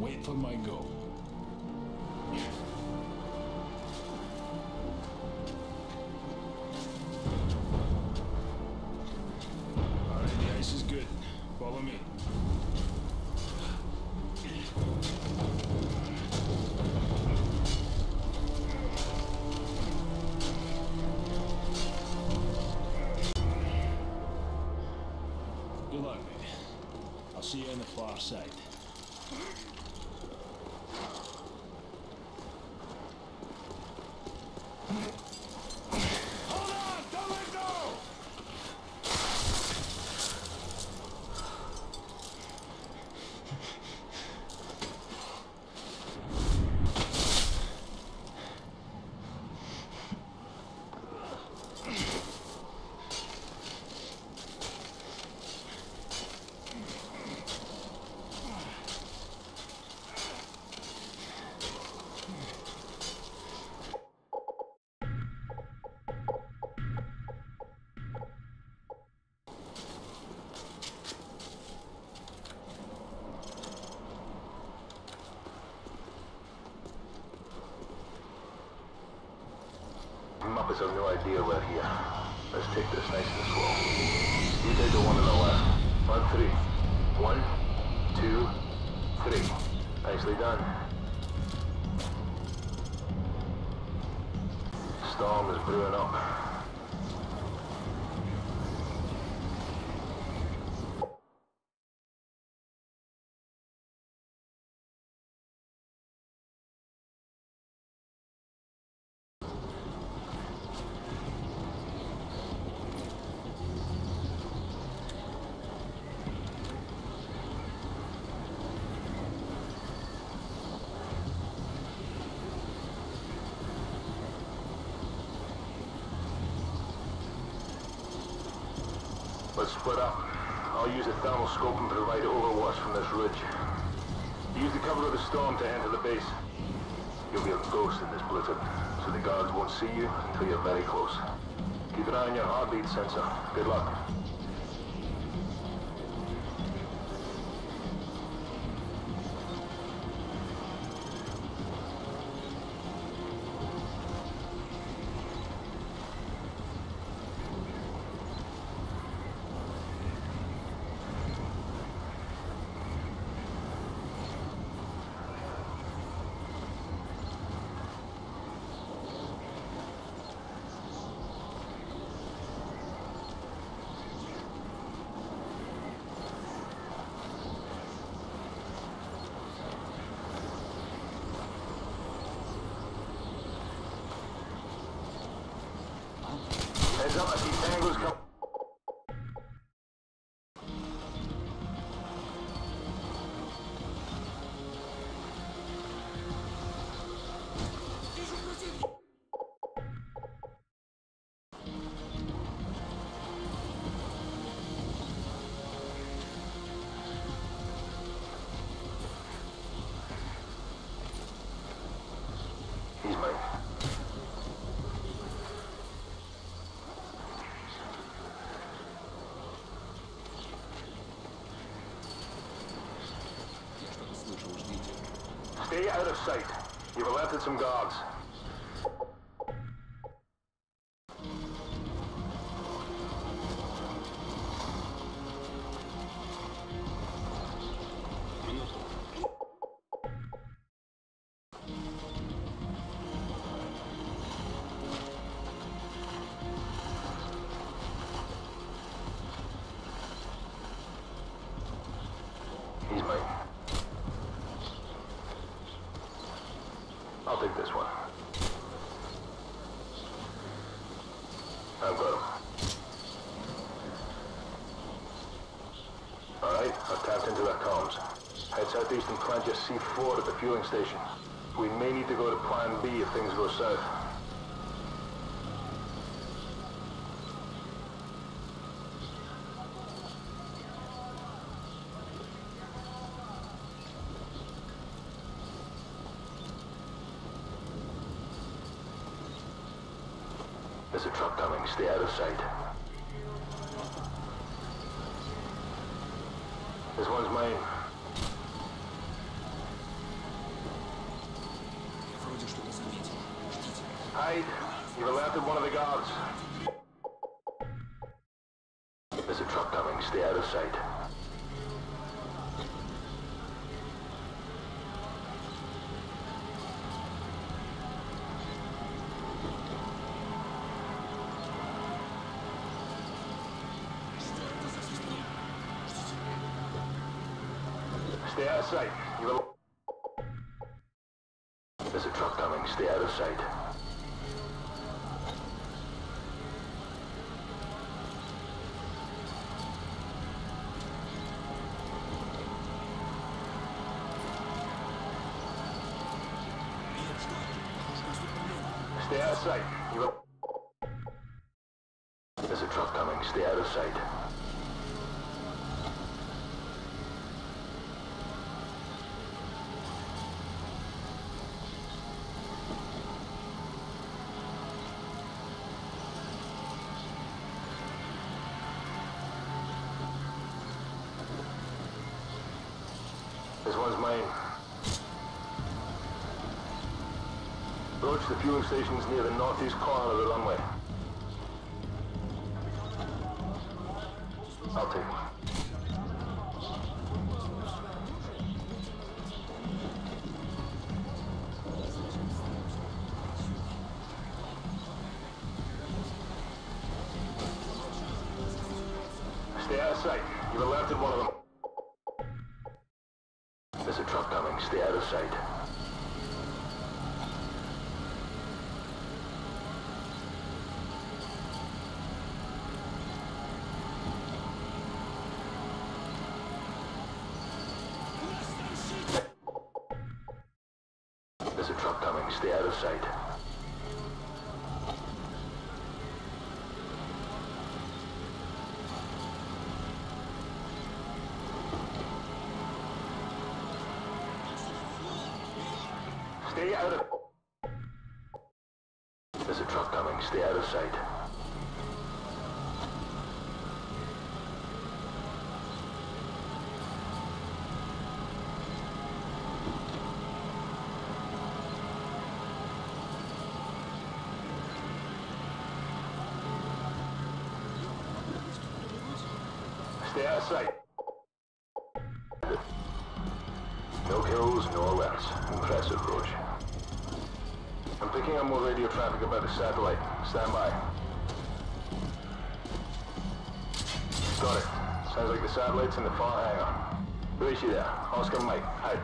Wait for my go. Alright, the ice is good. Follow me. Good luck, mate. I'll see you on the far side. Muppets have no idea we're here. Let's take this nice and slow. You take the one on the left. On three. One, two, three. Nicely done. Storm is brewing up. Let's split up. I'll use a thermal scope and provide overwatch from this ridge. Use the cover of the storm to enter the base. You'll be a ghost in this blizzard, so the guards won't see you until you're very close. Keep an eye on your heartbeat sensor. Good luck. Stay out of sight. You've alerted some guards. He's mine. I'll take this one. I've got him. Alright, I've tapped into their comms. Head southeast and plant your C4 at the fueling station. We may need to go to Plan B if things go south. There's a truck coming. Stay out of sight. This one's mine. Hide. You've alerted one of the guards. There's a truck coming. Stay out of sight. Stay out of sight. There's a truck coming. Stay out of sight. Stay out of sight. There's a truck coming. Stay out of sight. This one's mine. The fueling stations near the northeast corner of the runway. I'll take it. Stay out of sight. You've alerted one of them. There's a truck coming. Stay out of sight. There's a truck coming. Stay out of sight. Stay out of... There's a truck coming. Stay out of sight. Stay out of sight. No kills, no arrests. Impressive, Roach. I'm picking up more radio traffic about the satellite. Stand by. Got it. Sounds like the satellite's in the far hangar. Who is she there? Oscar Mike. Out.